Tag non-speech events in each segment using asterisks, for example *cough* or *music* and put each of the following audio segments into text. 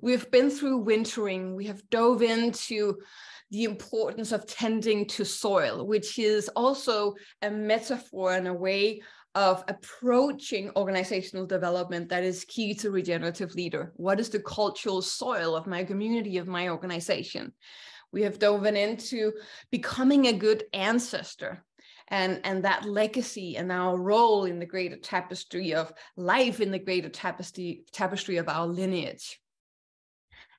we've been through wintering, we have dove into the importance of tending to soil, which is also a metaphor and a way of approaching organizational development that is key to regenerative leader. What is the cultural soil of my community, of my organization? We have dove into becoming a good ancestor and, and that legacy and our role in the greater tapestry of life in the greater tapestry, tapestry of our lineage.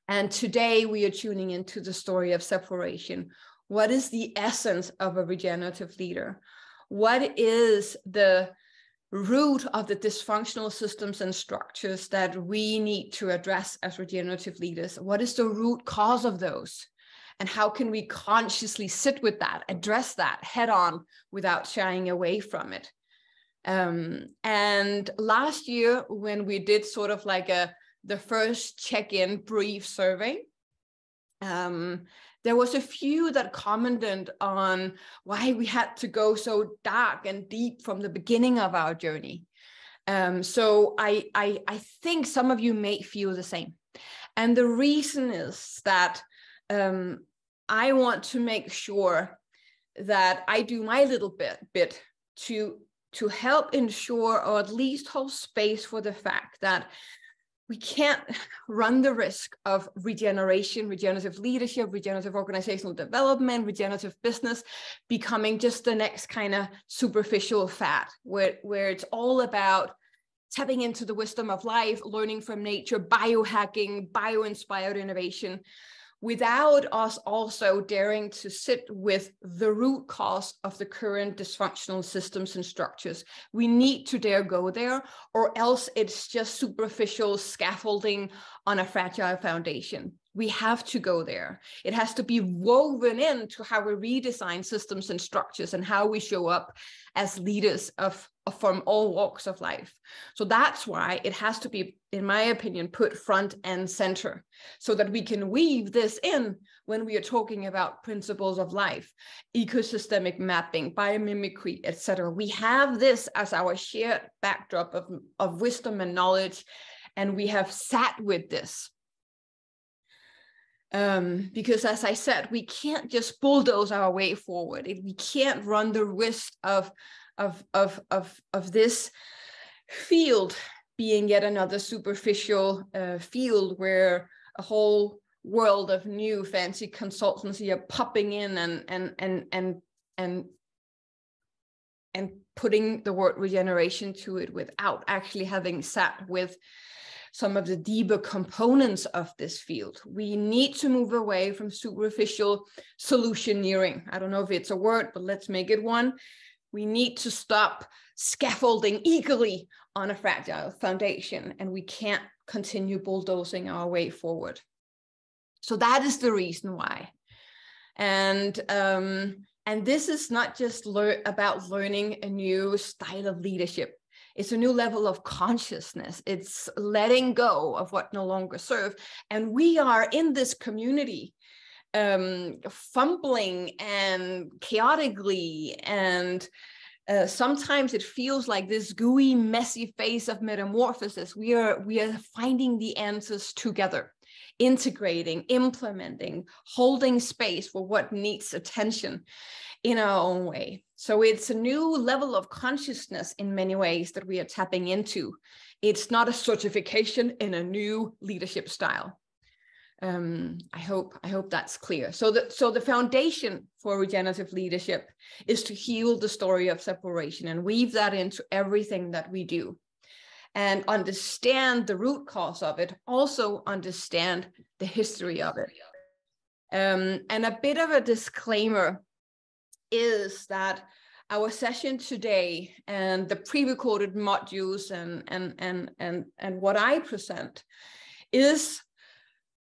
And today we are tuning into the story of separation. What is the essence of a regenerative leader? What is the root of the dysfunctional systems and structures that we need to address as regenerative leaders? What is the root cause of those? And how can we consciously sit with that, address that head on without shying away from it? Um, and last year, when we did sort of like a the first check-in brief survey. Um, there was a few that commented on why we had to go so dark and deep from the beginning of our journey. Um, so I, I, I think some of you may feel the same. And the reason is that um, I want to make sure that I do my little bit, bit to, to help ensure or at least hold space for the fact that we can't run the risk of regeneration, regenerative leadership, regenerative organizational development, regenerative business becoming just the next kind of superficial fad where, where it's all about tapping into the wisdom of life, learning from nature, biohacking, bio-inspired innovation without us also daring to sit with the root cause of the current dysfunctional systems and structures. We need to dare go there, or else it's just superficial scaffolding on a fragile foundation. We have to go there. It has to be woven into how we redesign systems and structures and how we show up as leaders of from all walks of life. So that's why it has to be, in my opinion, put front and center so that we can weave this in when we are talking about principles of life, ecosystemic mapping, biomimicry, etc. We have this as our shared backdrop of, of wisdom and knowledge, and we have sat with this. Um, because as I said, we can't just bulldoze our way forward. We can't run the risk of of of of of this field being yet another superficial uh, field where a whole world of new fancy consultancy are popping in and and and and and and putting the word regeneration to it without actually having sat with some of the deeper components of this field. We need to move away from superficial solutioneering. I don't know if it's a word, but let's make it one. We need to stop scaffolding eagerly on a fragile foundation, and we can't continue bulldozing our way forward. So that is the reason why. And um, and this is not just lear- about learning a new style of leadership. It's a new level of consciousness. It's letting go of what no longer serves. And we are in this community um, fumbling and chaotically and uh, sometimes it feels like this gooey messy phase of metamorphosis. We are we are finding the answers together integrating implementing holding space for what needs attention in our own way. So it's a new level of consciousness in many ways that we are tapping into. It's not a certification in a new leadership style um, I hope I hope that's clear. So the so the foundation for regenerative leadership is to heal the story of separation and weave that into everything that we do, and understand the root cause of it. Also understand the history of it. Um, and a bit of a disclaimer is that our session today and the pre-recorded modules and and and and and what I present is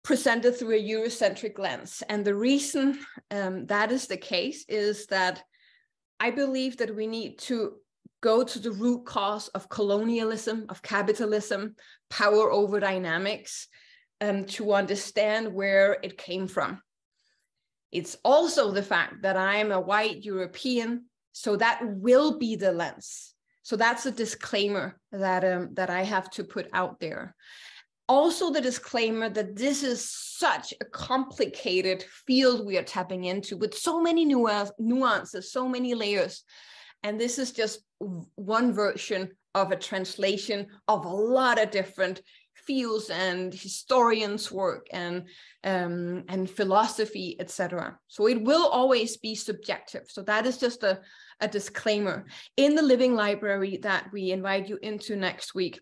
presented through a Eurocentric lens. And the reason um, that is the case is that I believe that we need to go to the root cause of colonialism, of capitalism, power over dynamics, um, to understand where it came from. It's also the fact that I'm a white European, so that will be the lens. So that's a disclaimer that um, that I have to put out there. Also the disclaimer that this is such a complicated field we are tapping into with so many nuances, so many layers. And this is just one version of a translation of a lot of different fields and historians' work and um, and philosophy, etc. So it will always be subjective. So that is just a, a disclaimer. In the Living Library that we invite you into next week,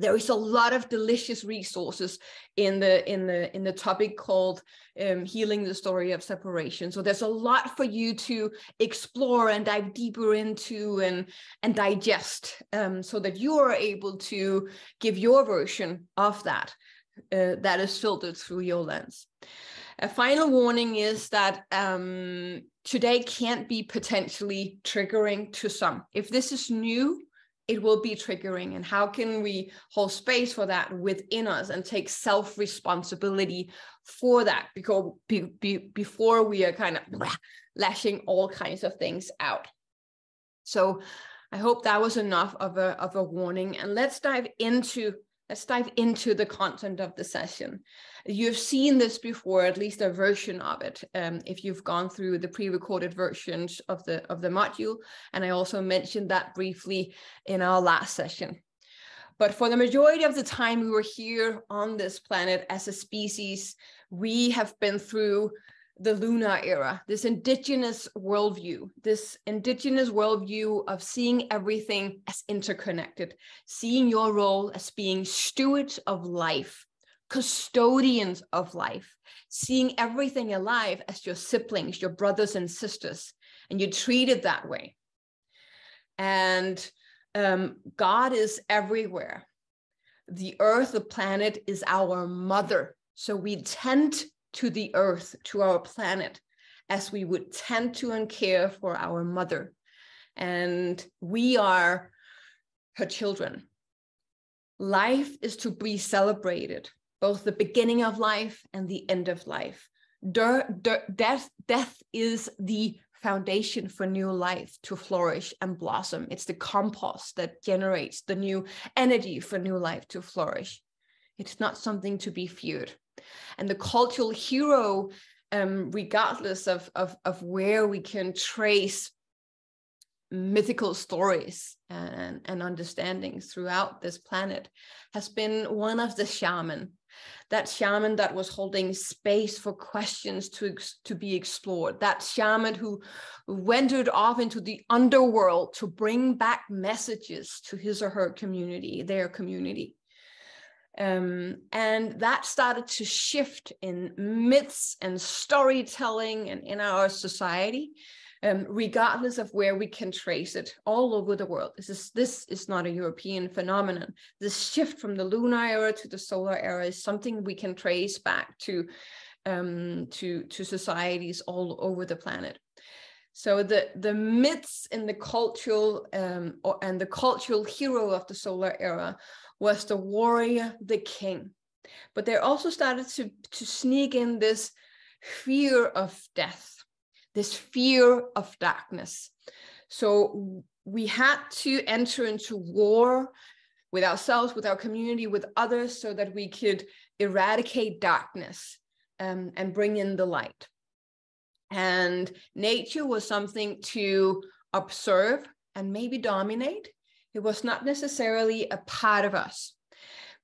there is a lot of delicious resources in the in the in the topic called um, healing the story of separation. So there's a lot for you to explore and dive deeper into and and digest um, so that you are able to give your version of that uh, that is filtered through your lens. A final warning is that um, today can't be potentially triggering to some. If this is new it will be triggering and how can we hold space for that within us and take self responsibility for that because be, be, before we are kind of lashing all kinds of things out? So i hope that was enough of a of a warning and let's dive into let's dive into the content of the session. You've seen this before, at least a version of it, um, if you've gone through the pre-recorded versions of the of the module. And I also mentioned that briefly in our last session. But for the majority of the time we were here on this planet as a species, we have been through the lunar era, this indigenous worldview, this indigenous worldview of seeing everything as interconnected, seeing your role as being stewards of life, custodians of life, seeing everything alive as your siblings, your brothers and sisters, and you treat it that way. And um, God is everywhere. The earth, the planet is our mother. So we tend to the earth, to our planet, as we would tend to and care for our mother. And we are her children. Life is to be celebrated, both the beginning of life and the end of life. death, death is the foundation for new life to flourish and blossom. It's the compost that generates the new energy for new life to flourish. It's not something to be feared and the cultural hero um, regardless of, of, of where we can trace mythical stories and, and understandings throughout this planet has been one of the shaman that shaman that was holding space for questions to, to be explored that shaman who wandered off into the underworld to bring back messages to his or her community their community um, and that started to shift in myths and storytelling and in our society, um, regardless of where we can trace it all over the world. This is, this is not a European phenomenon. This shift from the lunar era to the solar era is something we can trace back to, um, to, to societies all over the planet. So the the myths in the cultural um, or, and the cultural hero of the solar era was the warrior, the king. But they also started to, to sneak in this fear of death, this fear of darkness. So we had to enter into war with ourselves, with our community, with others, so that we could eradicate darkness um, and bring in the light. And nature was something to observe and maybe dominate, it was not necessarily a part of us.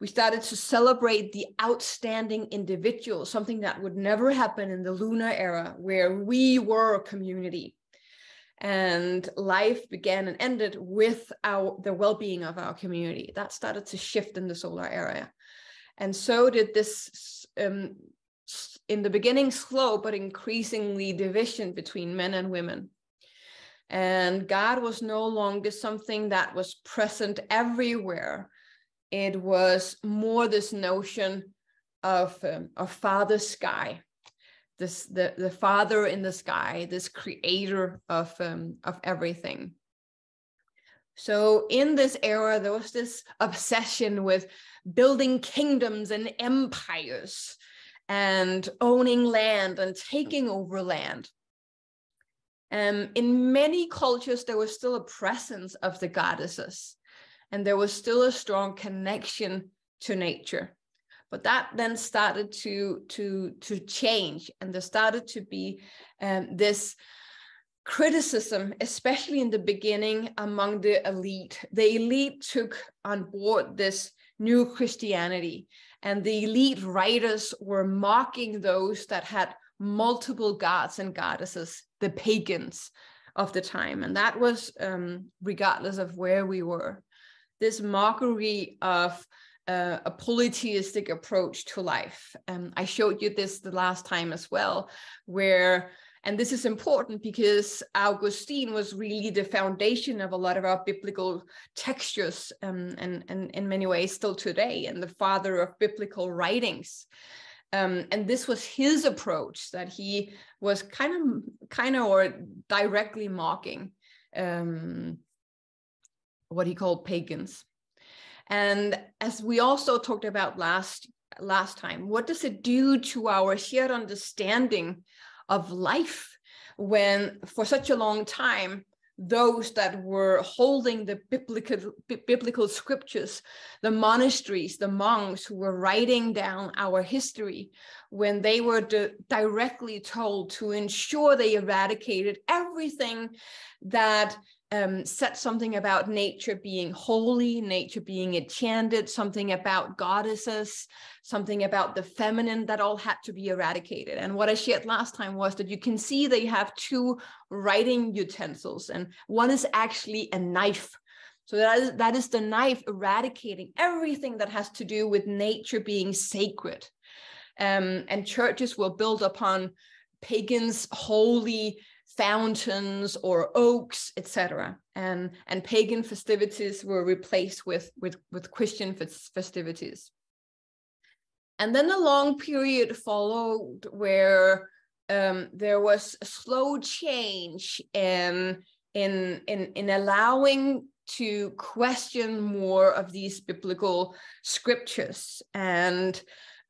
We started to celebrate the outstanding individual, something that would never happen in the lunar era, where we were a community. And life began and ended with our the well-being of our community. That started to shift in the solar era. And so did this um, in the beginning slow but increasingly division between men and women and God was no longer something that was present everywhere. It was more this notion of, um, Father Sky, this the, the Father in the sky, this creator of, um, of everything. So in this era, there was this obsession with building kingdoms and empires and owning land and taking over land. Um, in many cultures, there was still a presence of the goddesses, and there was still a strong connection to nature. But that then started to to to change, and there started to be um, this criticism, especially in the beginning among the elite. The elite took on board this new Christianity, and the elite writers were mocking those that had multiple gods and goddesses, the pagans of the time. And that was um, regardless of where we were. This mockery of uh, a polytheistic approach to life. Um, I showed you this the last time as well, where and this is important because Augustine was really the foundation of a lot of our biblical textures um, and, and in many ways still today, and the father of biblical writings. Um, and this was his approach that he was kind of kind of or directly mocking um, what he called pagans. And as we also talked about last last time what does it do to our shared understanding of life when for such a long time those that were holding the biblical biblical scriptures the monasteries the monks who were writing down our history when they were directly told to ensure they eradicated everything that um, said something about nature being holy, nature being enchanted, something about goddesses, something about the feminine that all had to be eradicated. And what I shared last time was that you can see they have two writing utensils, and one is actually a knife. So that is, that is the knife eradicating everything that has to do with nature being sacred. Um, and churches will build upon pagans' holy fountains or oaks, etc. And, and pagan festivities were replaced with, with, with Christian festivities. And then a long period followed where um, there was a slow change in, in, in, in allowing to question more of these biblical scriptures. And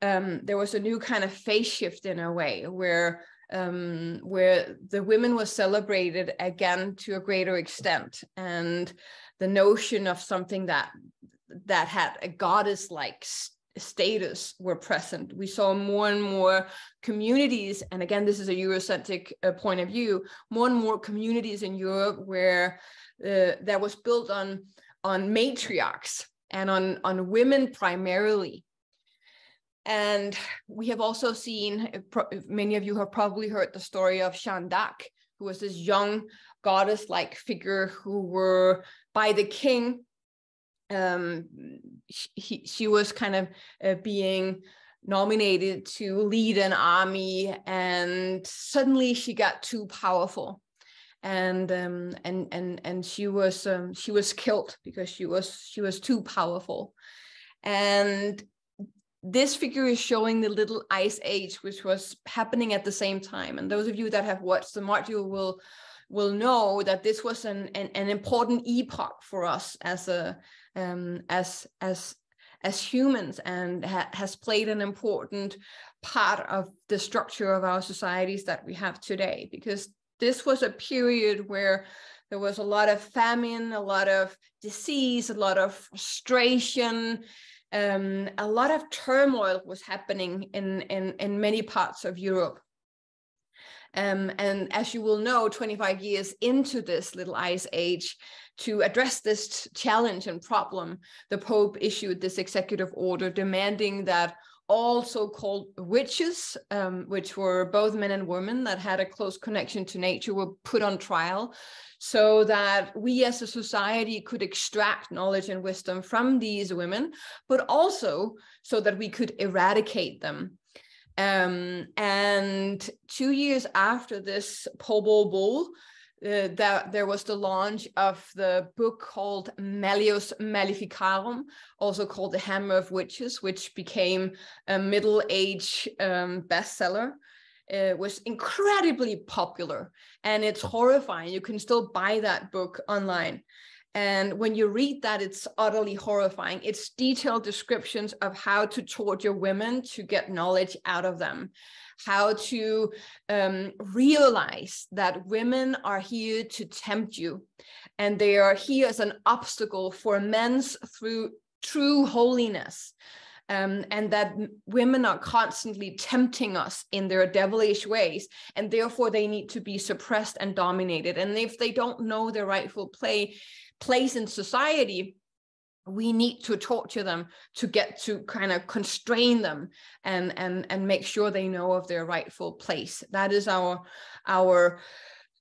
um, there was a new kind of phase shift in a way where um, where the women were celebrated again to a greater extent, and the notion of something that that had a goddess-like status were present. We saw more and more communities, and again, this is a Eurocentric uh, point of view, more and more communities in Europe where uh, that was built on on matriarchs and on on women primarily and we have also seen, many of you have probably heard the story of d'Arc, who was this young goddess like figure who were by the king. Um, she, she was kind of uh, being nominated to lead an army, and suddenly she got too powerful. And um, and and and she was um, she was killed because she was she was too powerful, and this figure is showing the little ice age which was happening at the same time. And those of you that have watched the module will will know that this was an, an, an important epoch for us as a um, as as as humans and ha has played an important part of the structure of our societies that we have today. Because this was a period where there was a lot of famine a lot of disease a lot of frustration um, a lot of turmoil was happening in, in, in many parts of Europe. Um, and as you will know, 25 years into this little ice age, to address this challenge and problem, the Pope issued this executive order demanding that all so-called witches, um, which were both men and women that had a close connection to nature, were put on trial so that we as a society could extract knowledge and wisdom from these women, but also so that we could eradicate them. Um, and two years after this Papal Bull, uh, that there was the launch of the book called Malleus Maleficarum, also called The Hammer of Witches, which became a middle age um, bestseller. It was incredibly popular and it's horrifying. You can still buy that book online. And when you read that, it's utterly horrifying. It's detailed descriptions of how to torture women to get knowledge out of them, how to um, realize that women are here to tempt you, and they are here as an obstacle for men's through true holiness. um, and that women are constantly tempting us in their devilish ways, and therefore they need to be suppressed and dominated. And if they don't know their rightful play place in society, we need to torture them to get to kind of constrain them and and and make sure they know of their rightful place. That is our our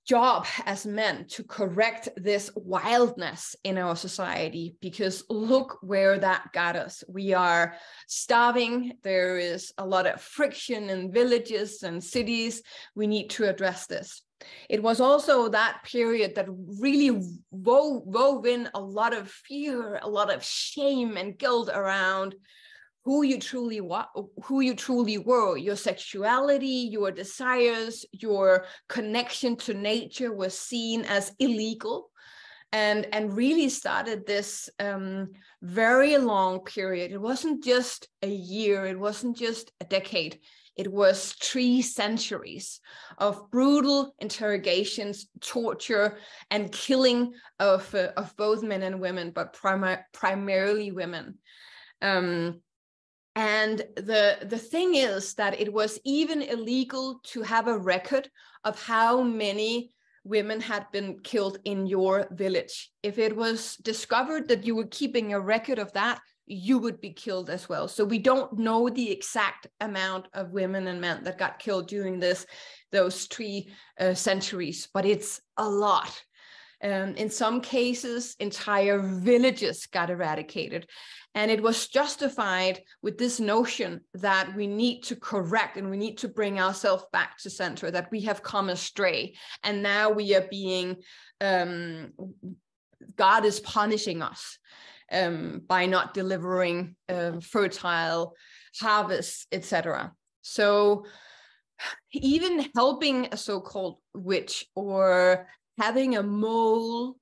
job as men to correct this wildness in our society because look where that got us. We are starving. There is a lot of friction in villages and cities. We need to address this. It was also that period that really wove, wove in a lot of fear, a lot of shame and guilt around who you truly wa- who you truly were. Your sexuality your desires your connection to nature was seen as illegal and and really started this um, very long period. It wasn't just a year. It wasn't just a decade it was three centuries of brutal interrogations, torture, and killing of, uh, of both men and women, but primarily women. Um, and the, the thing is that it was even illegal to have a record of how many women had been killed in your village. If it was discovered that you were keeping a record of that, you would be killed as well. So we don't know the exact amount of women and men that got killed during this those three uh, centuries, but it's a lot. Um, in some cases, entire villages got eradicated. And it was justified with this notion that we need to correct and we need to bring ourselves back to center, that we have come astray. And now we are being, um, God is punishing us um, by not delivering um, fertile harvests, etc. So even helping a so-called witch or having a mole,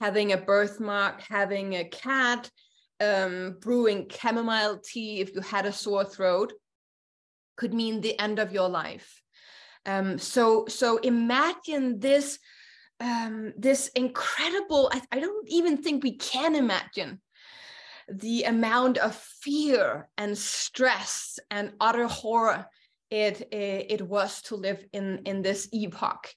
having a birthmark, having a cat, um, brewing chamomile tea if you had a sore throat could mean the end of your life. Um, so, so imagine this, um, this incredible. I, I don't even think we can imagine the amount of fear and stress and utter horror it it, was to live in in this epoch,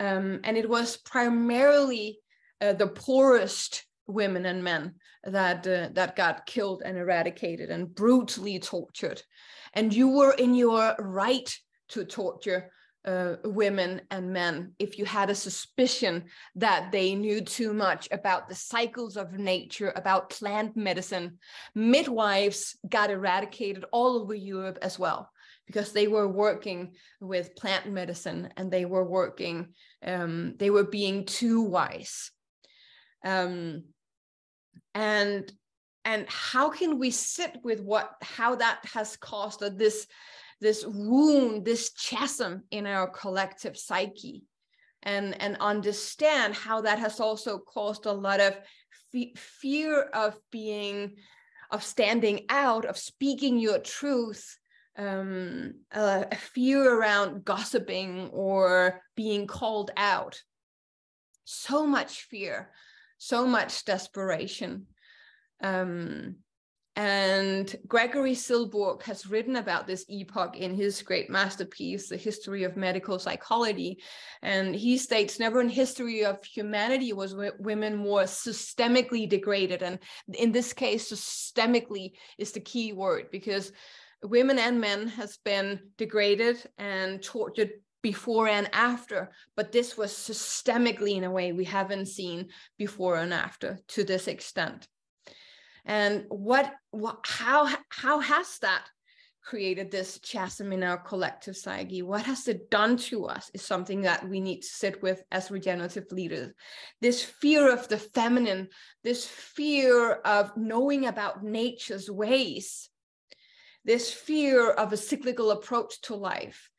um, and it was primarily uh, the poorest women and men that uh, that got killed and eradicated and brutally tortured. And you were in your right to torture uh, women and men if you had a suspicion that they knew too much about the cycles of nature about plant medicine midwives got eradicated all over europe as well because they were working with plant medicine and they were working um, they were being too wise. Um, and and how can we sit with what how that has caused this this wound this chasm in our collective psyche and and understand how that has also caused a lot of fe- fear of being of standing out of speaking your truth um, a fear around gossiping or being called out so much fear so much desperation. Um, and Gregory Zilboorg has written about this epoch in his great masterpiece, The History of Medical Psychology. And he states never in history of humanity was women more systemically degraded. And in this case, systemically is the key word because women and men has been degraded and tortured before and after, but this was systemically in a way we haven't seen before and after to this extent. And what, what how, how has that created this chasm in our collective psyche? What has it done to us is something that we need to sit with as regenerative leaders. This fear of the feminine, this fear of knowing about nature's ways, this fear of a cyclical approach to life,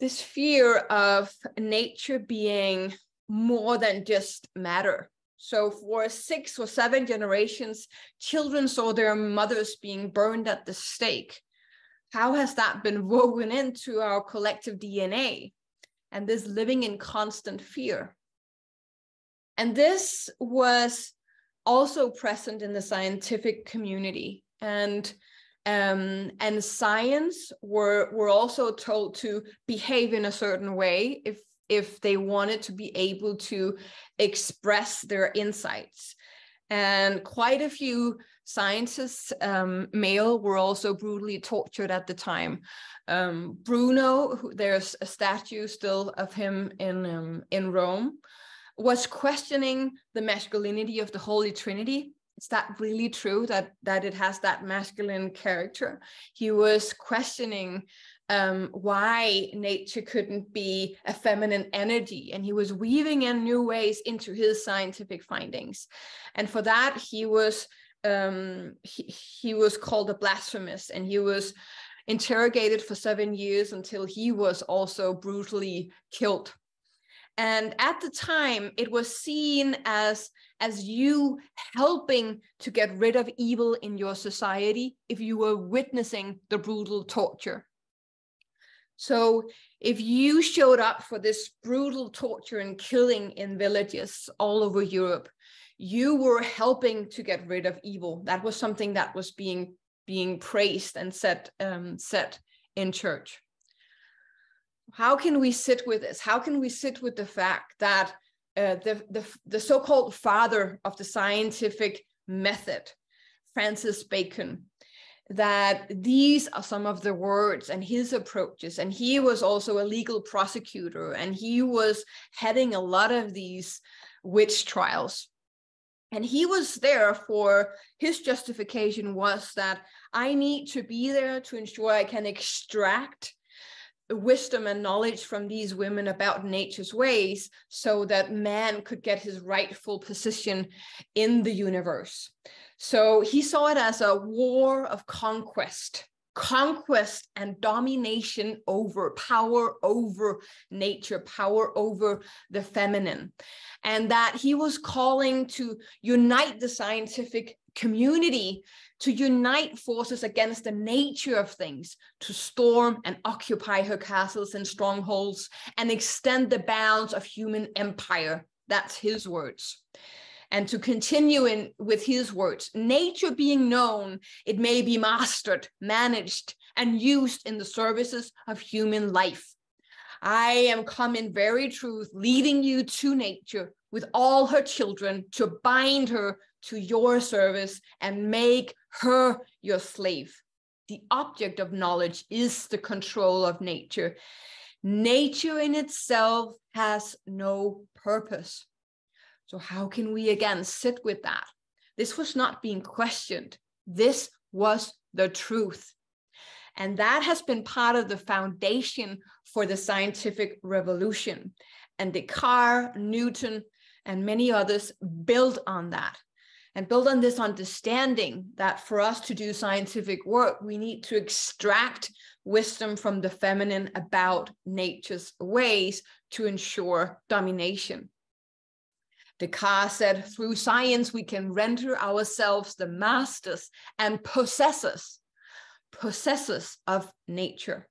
this fear of nature being more than just matter. So for six or seven generations, children saw their mothers being burned at the stake. How has that been *laughs* woven into our collective DNA? And this living in constant fear. And this was also present in the scientific community. And Um, and science were were also told to behave in a certain way if if they wanted to be able to express their insights. And quite a few scientists, um, male, were also brutally tortured at the time. Um, Bruno, who, there's a statue still of him in um, in Rome, was questioning the masculinity of the Holy Trinity. Is that really true that that it has that masculine character? He was questioning um, why nature couldn't be a feminine energy. And he was weaving in new ways into his scientific findings. And for that, he was um, he, he was called a blasphemous and he was interrogated for seven years until he was also brutally killed. And at the time, it was seen as as you helping to get rid of evil in your society if you were witnessing the brutal torture. So if you showed up for this brutal torture and killing in villages all over Europe, you were helping to get rid of evil. That was something that was being being praised and set um, set in church. How can we sit with this? How can we sit with the fact that uh, the, the, the so-called father of the scientific method, Francis Bacon, that these are some of the words and his approaches. And he was also a legal prosecutor and he was heading a lot of these witch trials. And he was there for his justification was that I need to be there to ensure I can extract wisdom and knowledge from these women about nature's ways so that man could get his rightful position in the universe. So he saw it as a war of conquest, conquest and domination over power over nature, power over the feminine. And that he was calling to unite the scientific community to unite forces against the nature of things, to storm and occupy her castles and strongholds, and extend the bounds of human empire. That's his words. And to continue in with his words, nature being known, it may be mastered, managed, and used in the services of human life. I am come in very truth, leading you to nature with all her children to bind her to your service and make her your slave. The object of knowledge is the control of nature. Nature in itself has no purpose. So, how can we again sit with that? This was not being questioned. This was the truth. And that has been part of the foundation for the scientific revolution. And Descartes, Newton, and many others build on that and build on this understanding that for us to do scientific work, we need to extract wisdom from the feminine about nature's ways to ensure domination. Descartes said, through science, we can render ourselves the masters and possessors, possessors of nature.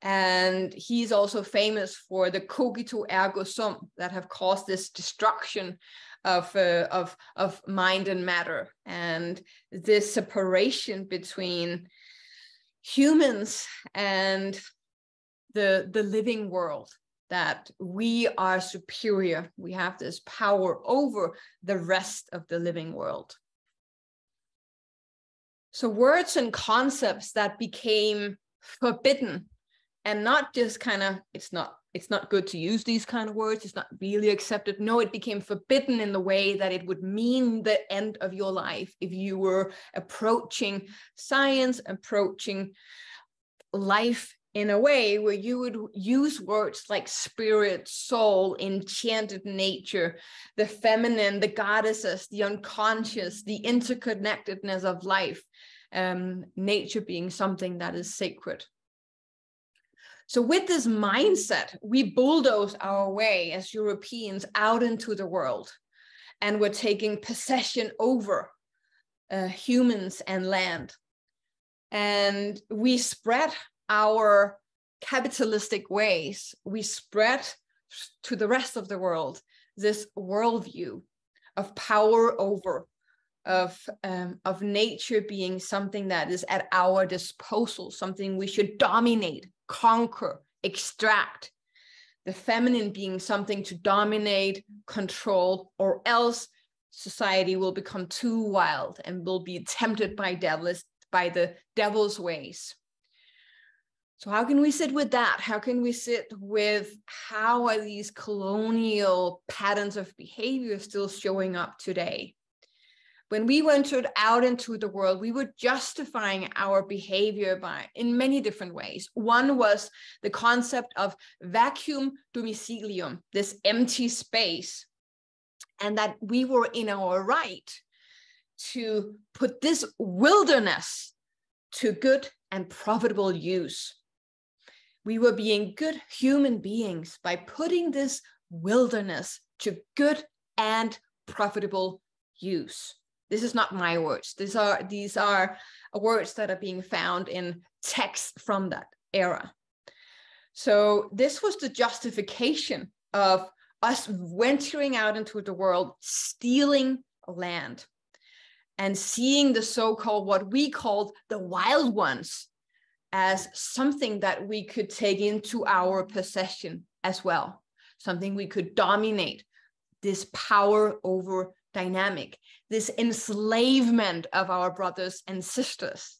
And he's also famous for the cogito ergo sum that have caused this destruction of, uh, of, of mind and matter. And this separation between humans and the, the living world that we are superior. We have this power over the rest of the living world. So words and concepts that became forbidden and not just kind of it's not it's not good to use these kind of words it's not really accepted no it became forbidden in the way that it would mean the end of your life if you were approaching science approaching life in a way where you would use words like spirit, soul, enchanted nature, the feminine, the goddesses, the unconscious, the interconnectedness of life, um, nature being something that is sacred. So, with this mindset, we bulldoze our way as Europeans out into the world, and we're taking possession over uh, humans and land. And we spread our capitalistic ways, we spread to the rest of the world this worldview of power over of um, of nature being something that is at our disposal, something we should dominate, conquer, extract. The feminine being something to dominate, control, or else society will become too wild and will be tempted by devils by the devil's ways. So how can we sit with that? How can we sit with how are these colonial patterns of behavior still showing up today? When we went out into the world, we were justifying our behavior by in many different ways. One was the concept of vacuum domicilium, this empty space, and that we were in our right to put this wilderness to good and profitable use. We were being good human beings by putting this wilderness to good and profitable use. This is not my words. These are these are uh, words that are being found in texts from that era. So this was the justification of us venturing out into the world, stealing land and seeing the so-called what we called the wild ones as something that we could take into our possession as well something we could dominate this power over dynamic this enslavement of our brothers and sisters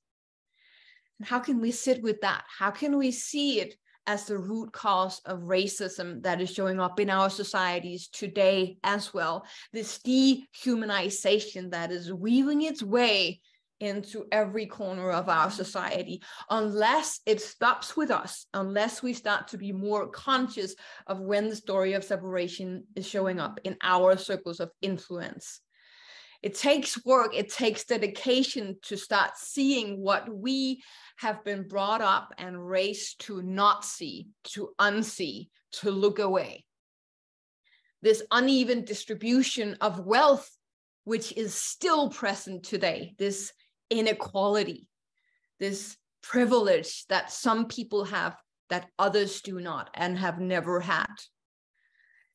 and how can we sit with that how can we see it as the root cause of racism that is showing up in our societies today as well. This dehumanization that is weaving its way into every corner of our society unless it stops with us unless we start to be more conscious of when the story of separation is showing up in our circles of influence. It takes work it takes dedication to start seeing what we have been brought up and raised to not see to unsee to look away. This uneven distribution of wealth which is still present today this inequality this privilege that some people have that others do not and have never had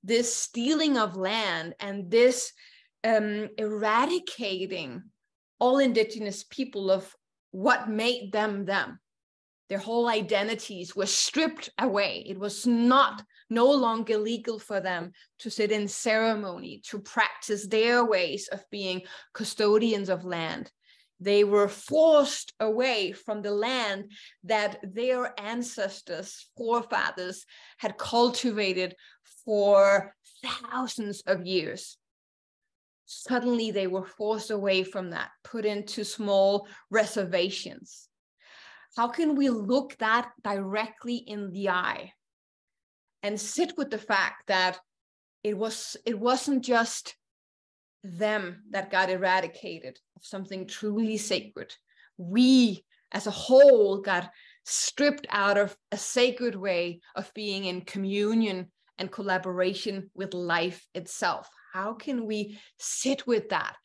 this stealing of land and this um, eradicating all indigenous people of what made them them. Their whole identities were stripped away. It was not no longer legal for them to sit in ceremony, to practice their ways of being custodians of land. They were forced away from the land that their ancestors, forefathers, had cultivated for thousands of years suddenly they were forced away from that, put into small reservations. How can we look that directly in the eye and sit with the fact that it was it wasn't just them that got eradicated of something truly sacred. We as a whole got stripped out of a sacred way of being in communion and collaboration with life itself. How can we sit with that?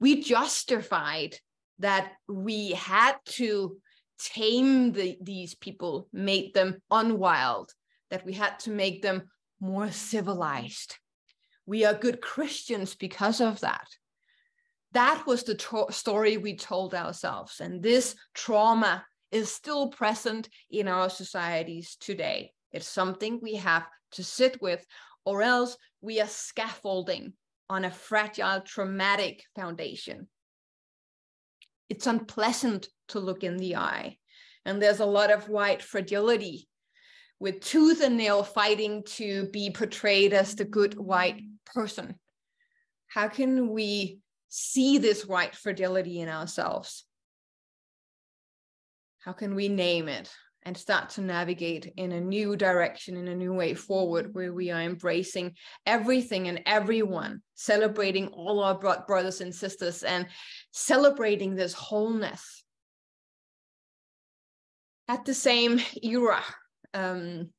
We justified that we had to tame the, these people, made them unwild, that we had to make them more civilized. We are good Christians because of that. That was the to- story we told ourselves. And this trauma is still present in our societies today. It's something we have to sit with, or else we are scaffolding on a fragile, traumatic foundation. It's unpleasant to look in the eye. And there's a lot of white fragility with tooth and nail fighting to be portrayed as the good white person. How can we see this white fragility in ourselves? How can we name it? and start to navigate in a new direction, in a new way forward, where we are embracing everything and everyone, celebrating all our brothers and sisters, and celebrating this wholeness. At the same era, um,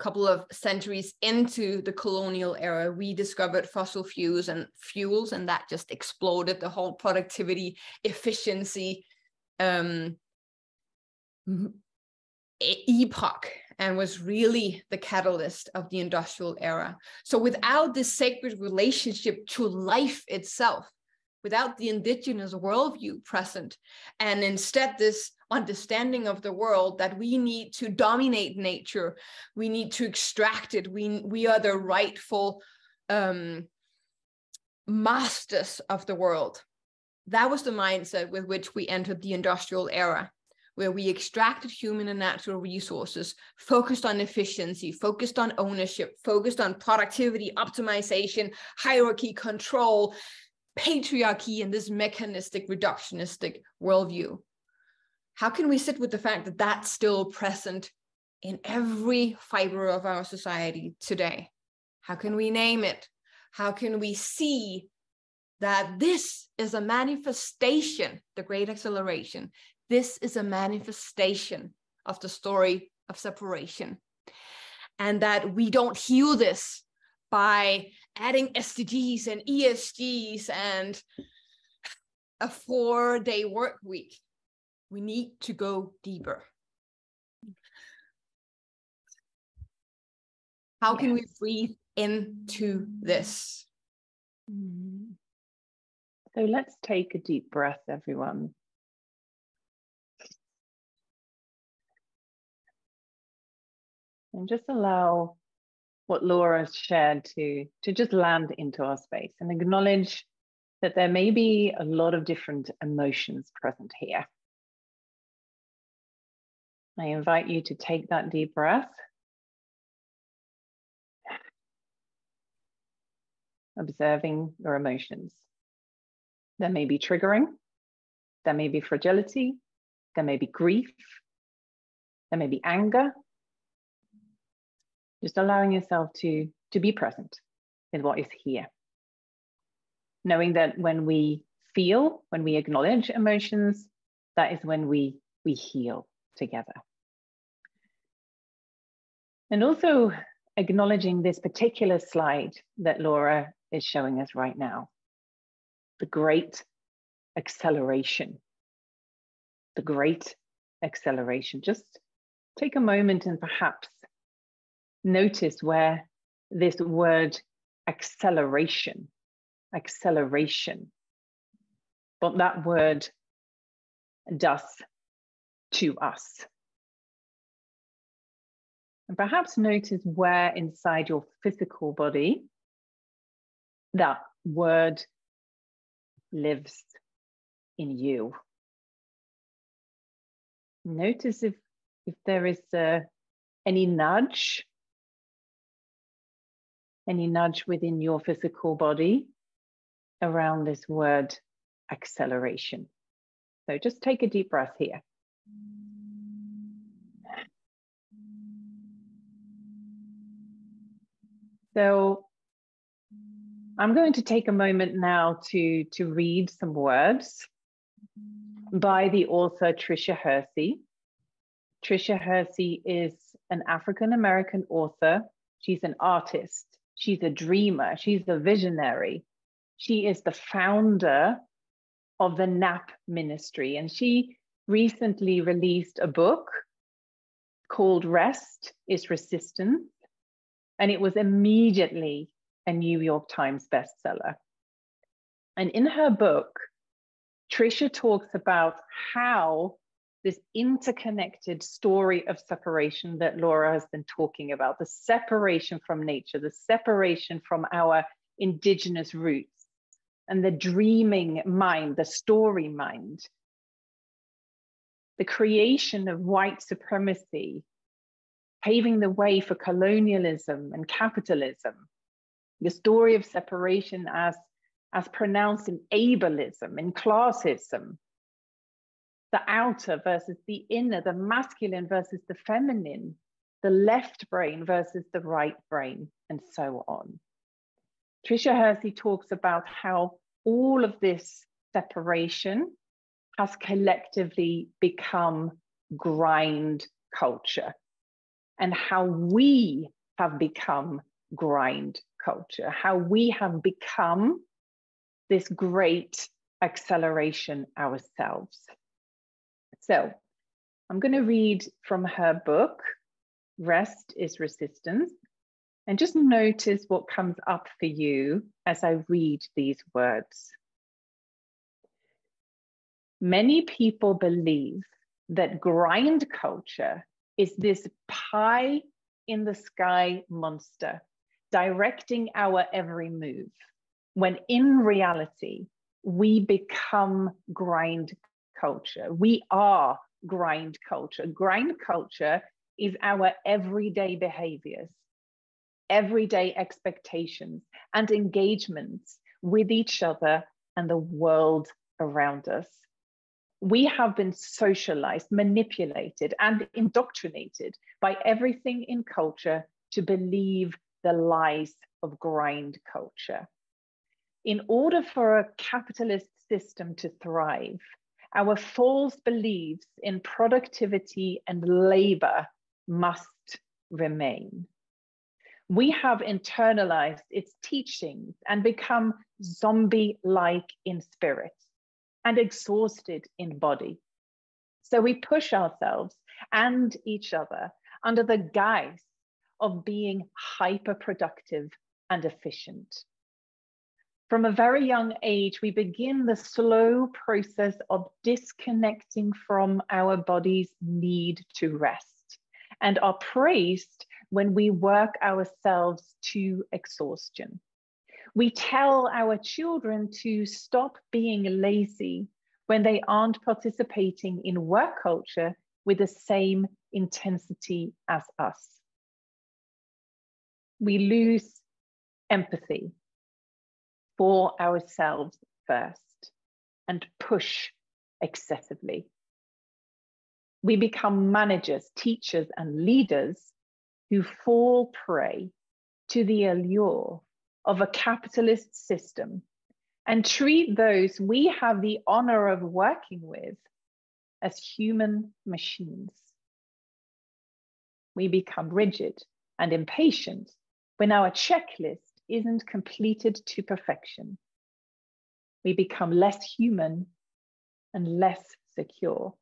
couple of centuries into the colonial era, we discovered fossil fuels and fuels, and that just exploded the whole productivity, efficiency, um, epoch and was really the catalyst of the industrial era. So without this sacred relationship to life itself, without the indigenous worldview present, and instead this understanding of the world that we need to dominate nature, we need to extract it, we, we are the rightful um, masters of the world. That was the mindset with which we entered the industrial era where we extracted human and natural resources, focused on efficiency, focused on ownership, focused on productivity, optimization, hierarchy, control, patriarchy, and this mechanistic, reductionistic worldview. How can we sit with the fact that that's still present in every fiber of our society today? How can we name it? How can we see that this is a manifestation, the great acceleration, this is a manifestation of the story of separation. And that we don't heal this by adding SDGs and ESGs and a four day work week. We need to go deeper. How can we breathe into this? Mm-hmm. So let's take a deep breath, everyone. and just allow what Laura shared to, to just land into our space and acknowledge that there may be a lot of different emotions present here. I invite you to take that deep breath. Observing your emotions. There may be triggering, there may be fragility, there may be grief, there may be anger, just allowing yourself to, to be present with what is here. Knowing that when we feel, when we acknowledge emotions, that is when we, we heal together. And also acknowledging this particular slide that Laura is showing us right now the great acceleration. The great acceleration. Just take a moment and perhaps notice where this word acceleration, acceleration, what that word does to us. And perhaps notice where inside your physical body that word lives in you. Notice if, if there is uh, any nudge any nudge within your physical body around this word acceleration. So just take a deep breath here. So I'm going to take a moment now to, to read some words by the author Tricia Hersey. Tricia Hersey is an African American author. She's an artist. She's a dreamer. She's a visionary. She is the founder of the NAP ministry. And she recently released a book called Rest is Resistance. And it was immediately a New York Times bestseller. And in her book, Tricia talks about how this interconnected story of separation that Laura has been talking about the separation from nature, the separation from our indigenous roots, and the dreaming mind, the story mind, the creation of white supremacy, paving the way for colonialism and capitalism, the story of separation as, as pronounced in ableism, in classism, the outer versus the inner, the masculine versus the feminine, the left brain versus the right brain, and so on. Tricia Hersey talks about how all of this separation has collectively become grind culture and how we have become grind culture, how we have become this great acceleration ourselves. So I'm going to read from her book, Rest is Resistance, and just notice what comes up for you as I read these words. Many people believe that grind culture is this pie in the sky monster directing our every move, when in reality, we become grind culture. We are grind culture. Grind culture is our everyday behaviors, everyday expectations, and engagements with each other and the world around us. We have been socialized, manipulated, and indoctrinated by everything in culture to believe the lies of grind culture. In order for a capitalist system to thrive, our false beliefs in productivity and labor must remain. We have internalized its teachings and become zombie like in spirit and exhausted in body. So we push ourselves and each other under the guise of being hyper productive and efficient. From a very young age, we begin the slow process of disconnecting from our body's need to rest and are praised when we work ourselves to exhaustion. We tell our children to stop being lazy when they aren't participating in work culture with the same intensity as us. We lose empathy for ourselves first and push excessively. We become managers, teachers, and leaders who fall prey to the allure of a capitalist system and treat those we have the honor of working with as human machines. We become rigid and impatient when our checklist isn't completed to perfection. We become less human and less secure.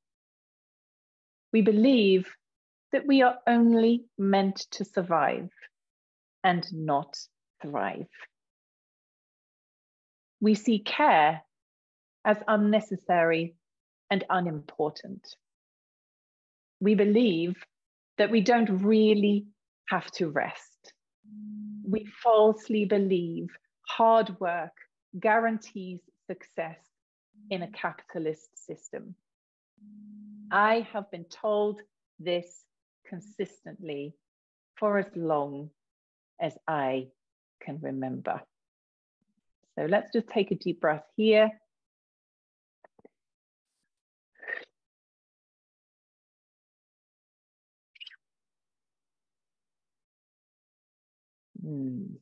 We believe that we are only meant to survive and not thrive. We see care as unnecessary and unimportant. We believe that we don't really have to rest we falsely believe hard work guarantees success in a capitalist system. I have been told this consistently for as long as I can remember. So let's just take a deep breath here. Mm.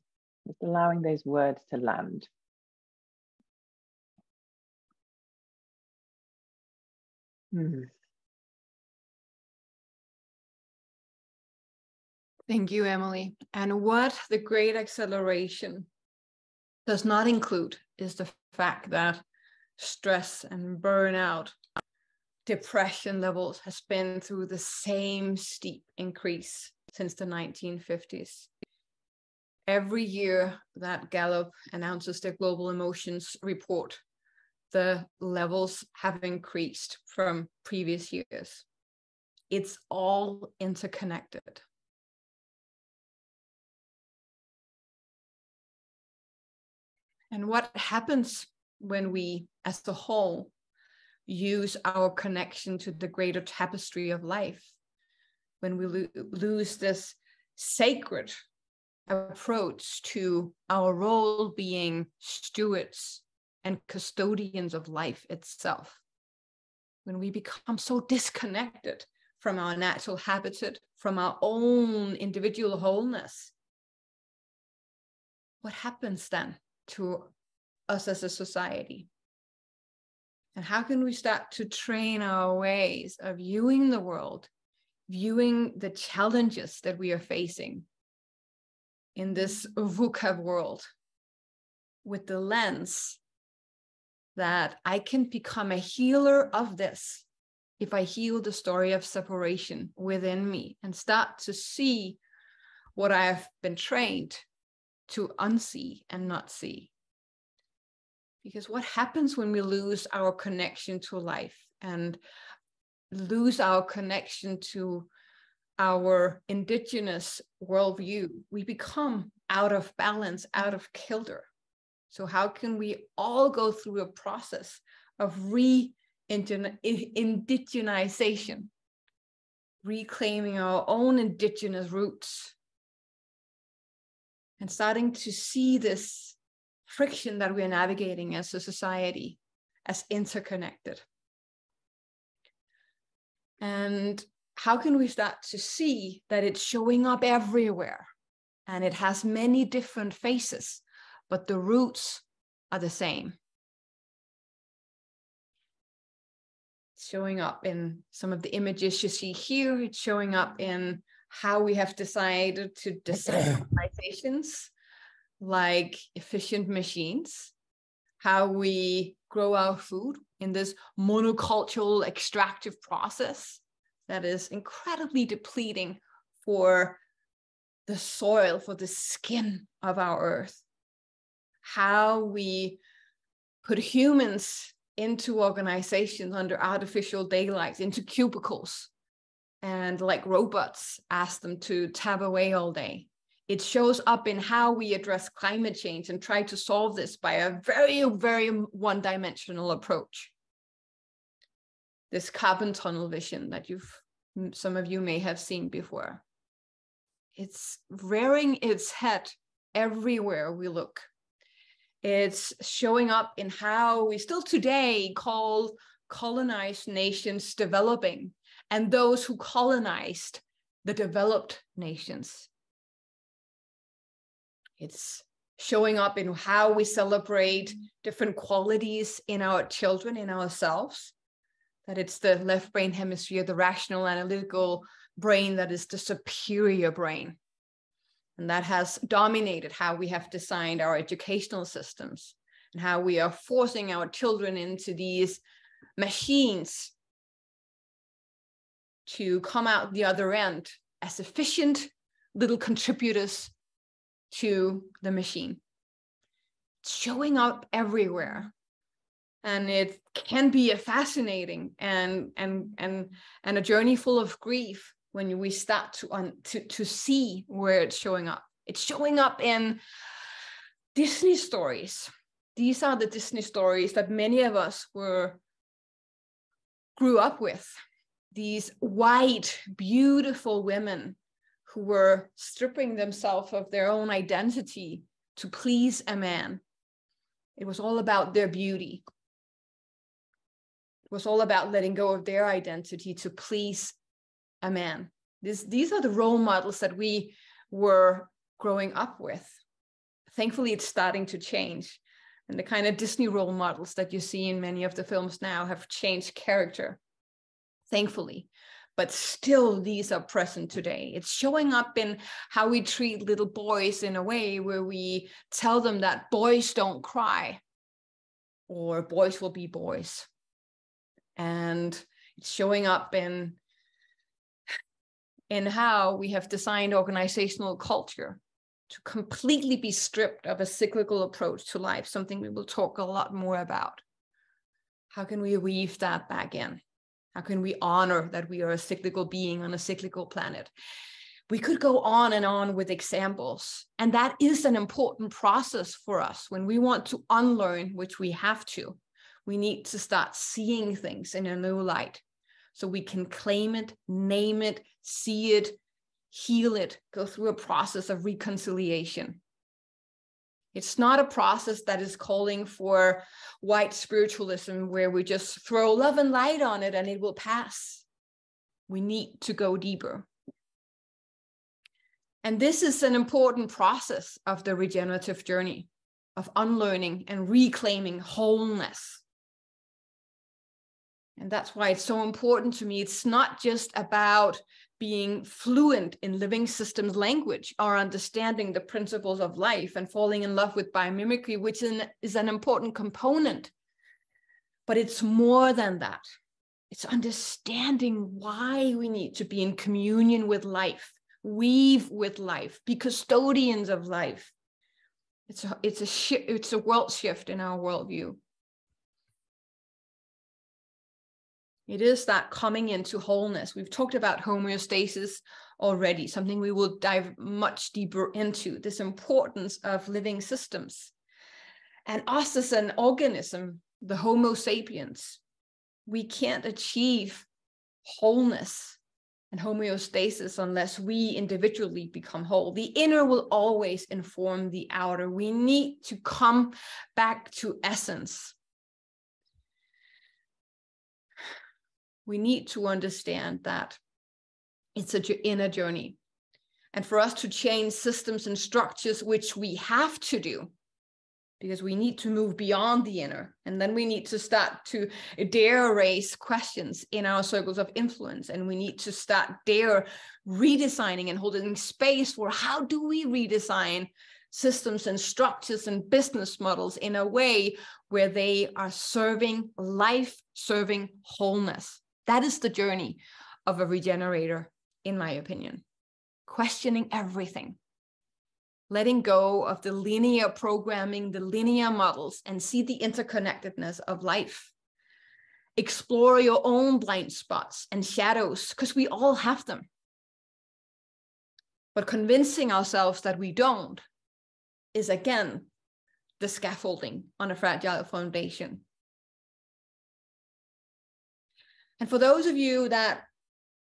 Just allowing those words to land. Mm. Thank you, Emily. And what the great acceleration does not include is the fact that stress and burnout, depression levels has been through the same steep increase since the 1950s every year that Gallup announces their global emotions report, the levels have increased from previous years. It's all interconnected. And what happens when we, as a whole, use our connection to the greater tapestry of life, when we lo lose this sacred approach to our role being stewards and custodians of life itself. When we become so disconnected from our natural habitat, from our own individual wholeness, what happens then to us as a society? And how can we start to train our ways of viewing the world, viewing the challenges that we are facing in this VUCA world with the lens that I can become a healer of this if I heal the story of separation within me and start to see what I have been trained to unsee and not see. Because what happens when we lose our connection to life and lose our connection to our indigenous worldview? We become out of balance, out of kilter. So, how can we all go through a process of re indigenization, reclaiming our own indigenous roots, and starting to see this friction that we're navigating as a society as interconnected? And how can we start to see that it's showing up everywhere and it has many different faces, but the roots are the same? showing up in some of the images you see here. It's showing up in how we have decided to *clears throat* design organizations like efficient machines, how we grow our food in this monocultural extractive process that is incredibly depleting for the soil, for the skin of our earth. How we put humans into organizations under artificial daylight, into cubicles, and like robots, ask them to tab away all day. It shows up in how we address climate change and try to solve this by a very, very one dimensional approach. This carbon tunnel vision that you've some of you may have seen before. It's rearing its head everywhere we look. It's showing up in how we still today call colonized nations developing and those who colonized the developed nations. It's showing up in how we celebrate different qualities in our children, in ourselves. That it's the left brain hemisphere, the rational analytical brain that is the superior brain. And that has dominated how we have designed our educational systems and how we are forcing our children into these machines to come out the other end as efficient little contributors to the machine. It's showing up everywhere. And it can be a fascinating and and and and a journey full of grief when we start to, un, to, to see where it's showing up. It's showing up in Disney stories. These are the Disney stories that many of us were grew up with. These white, beautiful women who were stripping themselves of their own identity to please a man. It was all about their beauty. It was all about letting go of their identity to please a man. This, these are the role models that we were growing up with. Thankfully, it's starting to change. And the kind of Disney role models that you see in many of the films now have changed character, thankfully. But still, these are present today. It's showing up in how we treat little boys in a way where we tell them that boys don't cry or boys will be boys. And it's showing up in in how we have designed organizational culture to completely be stripped of a cyclical approach to life, something we will talk a lot more about. How can we weave that back in? How can we honor that we are a cyclical being on a cyclical planet? We could go on and on with examples. And that is an important process for us when we want to unlearn, which we have to. We need to start seeing things in a new light so we can claim it, name it, see it, heal it, go through a process of reconciliation. It's not a process that is calling for white spiritualism where we just throw love and light on it and it will pass. We need to go deeper. And this is an important process of the regenerative journey of unlearning and reclaiming wholeness. And that's why it's so important to me. It's not just about being fluent in living systems language or understanding the principles of life and falling in love with biomimicry, which is an important component. But it's more than that. It's understanding why we need to be in communion with life, weave with life, be custodians of life, It's a it's a shi- it's a world shift in our worldview. It is that coming into wholeness. We've talked about homeostasis already, something we will dive much deeper into this importance of living systems. And us as an organism, the Homo sapiens, we can't achieve wholeness and homeostasis unless we individually become whole. The inner will always inform the outer. We need to come back to essence. We need to understand that it's an inner journey. And for us to change systems and structures, which we have to do, because we need to move beyond the inner and then we need to start to dare raise questions in our circles of influence and we need to start dare redesigning and holding space for how do we redesign systems and structures and business models in a way where they are serving life serving wholeness that is the journey of a regenerator in my opinion questioning everything letting go of the linear programming, the linear models, and see the interconnectedness of life. Explore your own blind spots and shadows, because we all have them. But convincing ourselves that we don't is again the scaffolding on a fragile foundation. And for those of you that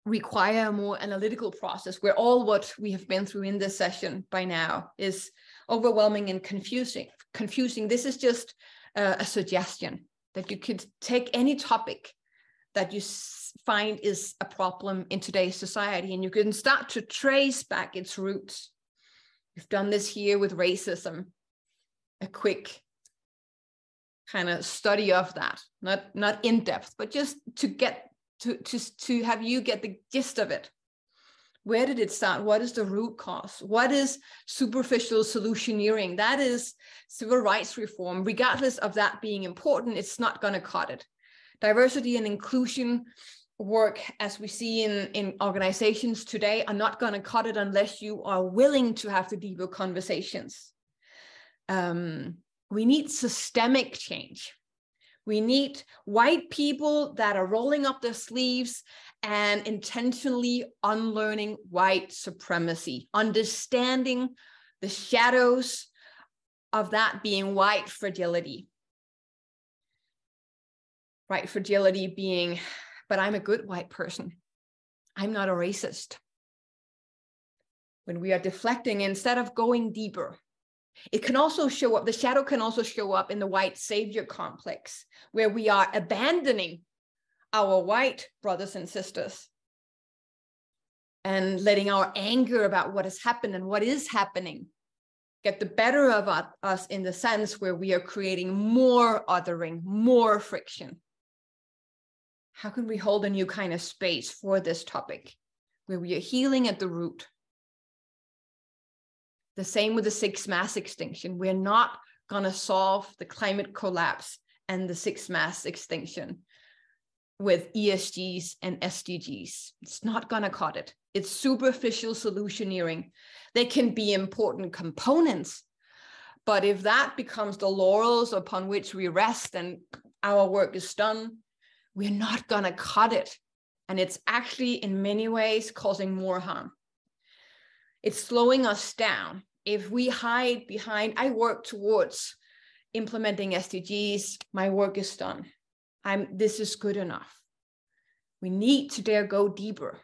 require a more analytical process where all what we have been through in this session by now is overwhelming and confusing confusing. This is just a, a suggestion that you could take any topic that you find is a problem in today's society and you can start to trace back its roots. We've done this here with racism. A quick kind of study of that not not in depth but just to get to, to, to have you get the gist of it. Where did it start? What is the root cause? What is superficial solutioneering? That is civil rights reform. Regardless of that being important, it's not going to cut it. Diversity and inclusion work, as we see in, in organizations today, are not going to cut it unless you are willing to have the deeper conversations. Um, we need systemic change. We need white people that are rolling up their sleeves and intentionally unlearning white supremacy, understanding the shadows of that being white fragility. White fragility being, but I'm a good white person. I'm not a racist. When we are deflecting, instead of going deeper, it can also show up, the shadow can also show up in the white savior complex, where we are abandoning our white brothers and sisters and letting our anger about what has happened and what is happening get the better of us in the sense where we are creating more othering, more friction. How can we hold a new kind of space for this topic where we are healing at the root? The same with the sixth mass extinction. We're not going to solve the climate collapse and the sixth mass extinction with ESGs and SDGs. It's not going to cut it. It's superficial solutioneering. They can be important components, but if that becomes the laurels upon which we rest and our work is done, we're not going to cut it. And it's actually, in many ways, causing more harm it's slowing us down. If we hide behind, I work towards implementing SDGs, my work is done. I'm this is good enough. We need to dare go deeper.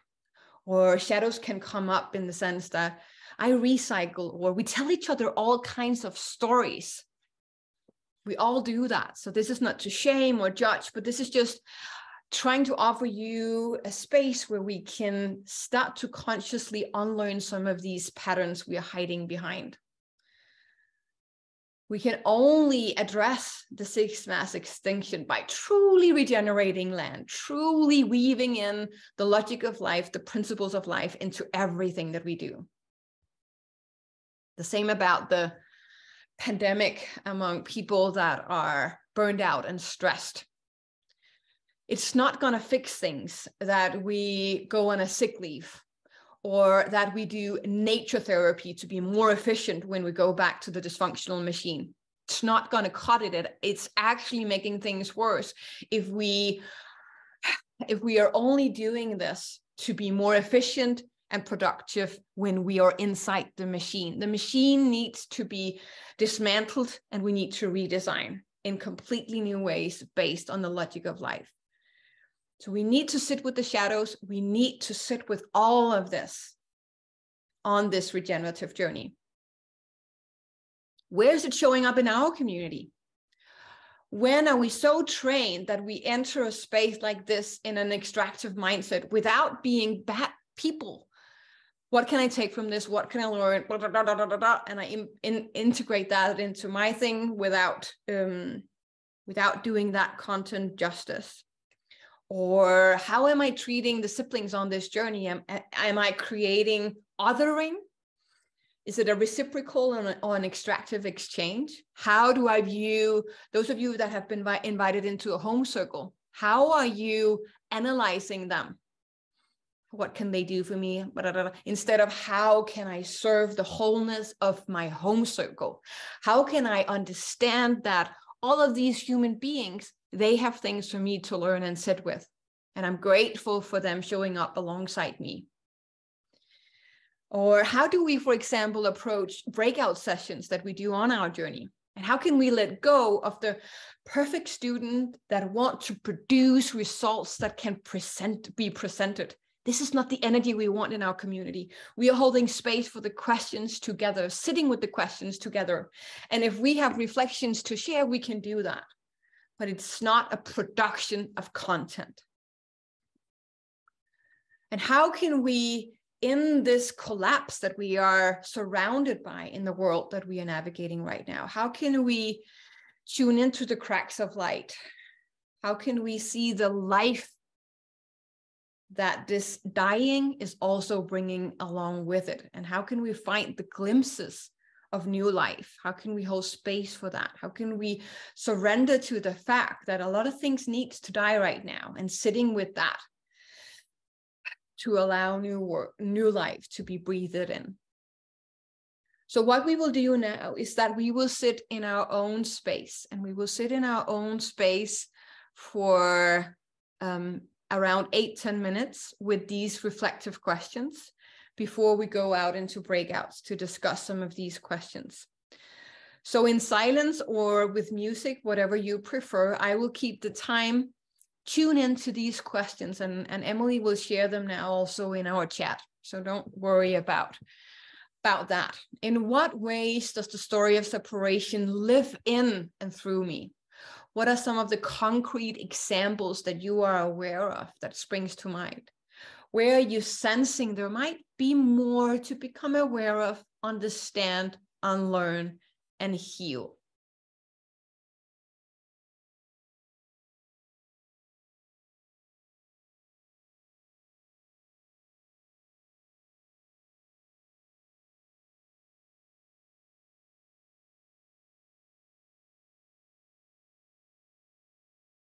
Or shadows can come up in the sense that I recycle, or we tell each other all kinds of stories. We all do that. So this is not to shame or judge, but this is just trying to offer you a space where we can start to consciously unlearn some of these patterns we are hiding behind. We can only address the sixth mass extinction by truly regenerating land, truly weaving in the logic of life, the principles of life into everything that we do. The same about the pandemic among people that are burned out and stressed it's not going to fix things that we go on a sick leave or that we do nature therapy to be more efficient when we go back to the dysfunctional machine. It's not going to cut it. It's actually making things worse if we if we are only doing this to be more efficient and productive when we are inside the machine. The machine needs to be dismantled and we need to redesign in completely new ways based on the logic of life. So we need to sit with the shadows. We need to sit with all of this on this regenerative journey. Where is it showing up in our community? When are we so trained that we enter a space like this in an extractive mindset without being bad people? What can I take from this? What can I learn? And I in, in, integrate that into my thing without um, without doing that content justice or how am i treating the siblings on this journey? Am, am i creating othering? Is it a reciprocal or an, or an extractive exchange? How do i view those of you that have been invited into a home circle? How are you analyzing them? What can they do for me? Instead of how can i serve the wholeness of my home circle? How can i understand that all of these human beings they have things for me to learn and sit with. And I'm grateful for them showing up alongside me. Or how do we, for example, approach breakout sessions that we do on our journey? And how can we let go of the perfect student that want to produce results that can present be presented? This is not the energy we want in our community. We are holding space for the questions together, sitting with the questions together. And if we have reflections to share, we can do that but it's not a production of content. And how can we, in this collapse that we are surrounded by in the world that we are navigating right now, how can we tune into the cracks of light? How can we see the life that this dying is also bringing along with it? And how can we find the glimpses of new life? How can we hold space for that? How can we surrender to the fact that a lot of things needs to die right now and sitting with that to allow new work, new life to be breathed in. So what we will do now is that we will sit in our own space and we will sit in our own space for um, around eight ten minutes with these reflective questions before we go out into breakouts to discuss some of these questions. So in silence or with music, whatever you prefer, I will keep the time, tune into these questions and, and Emily will share them now also in our chat. So don't worry about, about that. In what ways does the story of separation live in and through me? What are some of the concrete examples that you are aware of that springs to mind? Where are you sensing there might be more to become aware of, understand, unlearn, and heal?